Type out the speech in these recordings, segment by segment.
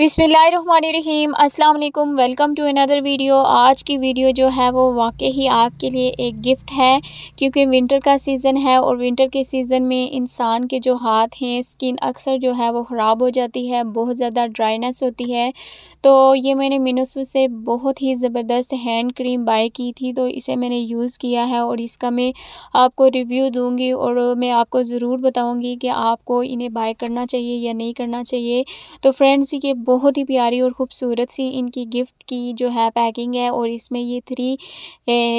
बिसमीम वालेकुम welcome to another video. आज की वीडियो जो है वो वाकई ही आपके लिए एक गिफ्ट है, क्योंकि विंटर का सीज़न है और विंटर के सीज़न में इंसान के जो हाथ हैं, स्किन अक्सर जो है वो ख़राब हो जाती है, बहुत ज़्यादा ड्राइनेस होती है। तो ये मैंने मिनोसू से बहुत ही ज़बरदस्त हैंड क्रीम बाय की थी तो इसे मैंने यूज़ किया है और इसका मैं आपको रिव्यू दूँगी और मैं आपको ज़रूर बताऊँगी कि आपको इन्हें बाय करना चाहिए या नहीं करना चाहिए। तो फ्रेंड्स, ये बहुत ही प्यारी और ख़ूबसूरत सी इनकी गिफ्ट की जो है पैकिंग है और इसमें ये थ्री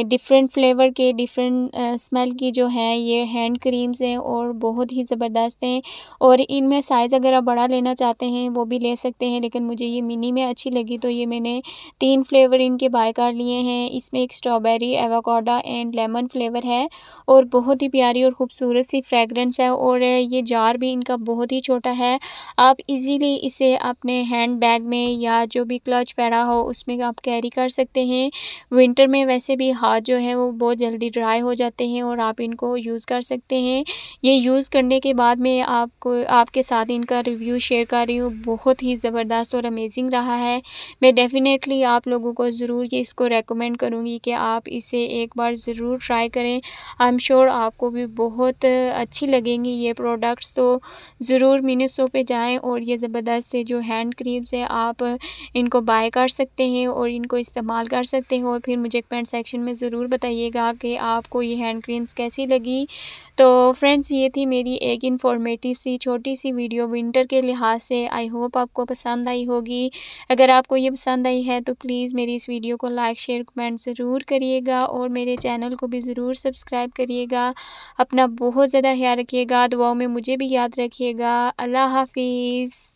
डिफरेंट फ्लेवर के डिफरेंट स्मेल की जो है, ये हैंड क्रीम्स हैं और बहुत ही ज़बरदस्त हैं और इनमें साइज़ अगर आप बड़ा लेना चाहते हैं, वो भी ले सकते हैं, लेकिन मुझे ये मिनी में अच्छी लगी तो ये मैंने तीन फ्लेवर इनके बाय कर लिए हैं। इसमें एक strawberry avocado and lemon flavour है और बहुत ही प्यारी और ख़ूबसूरत सी फ्रेगरेंस है और ये जार भी इनका बहुत ही छोटा है। आप इजीली इसे अपने हैंड हैंड बैग में या जो भी क्लच फैरा हो, उसमें आप कैरी कर सकते हैं। विंटर में वैसे भी हाथ जो है, वो बहुत जल्दी ड्राई हो जाते हैं और आप इनको यूज़ कर सकते हैं। ये यूज़ करने के बाद में आपको, आपके साथ इनका रिव्यू शेयर कर रही हूँ। बहुत ही ज़बरदस्त और अमेजिंग रहा है। मैं डेफ़िनेटली आप लोगों को ज़रूर ये इसको रेकमेंड करूँगी कि आप इसे एक बार ज़रूर ट्राई करें। आई एम श्योर आपको भी बहुत अच्छी लगेंगी ये प्रोडक्ट्स तो ज़रूर मिनीसो पे जाएँ और ये ज़बरदस्त से जो हैंड क्रीम से आप इनको बाय कर सकते हैं और इनको इस्तेमाल कर सकते हैं और फिर मुझे कमेंट सेक्शन में ज़रूर बताइएगा कि आपको ये हैंड क्रीम्स कैसी लगी। तो फ्रेंड्स, ये थी मेरी एक इन्फॉर्मेटिव सी, छोटी सी वीडियो विंटर के लिहाज से। आई होप आपको पसंद आई होगी। अगर आपको ये पसंद आई है तो प्लीज़ मेरी इस वीडियो को लाइक शेयर कमेंट ज़रूर करिएगा और मेरे चैनल को भी ज़रूर सब्सक्राइब करिएगा। अपना बहुत ज़्यादा ख्याल रखिएगा, दुआओं में मुझे भी याद रखिएगा। अल्लाह हाफिज़।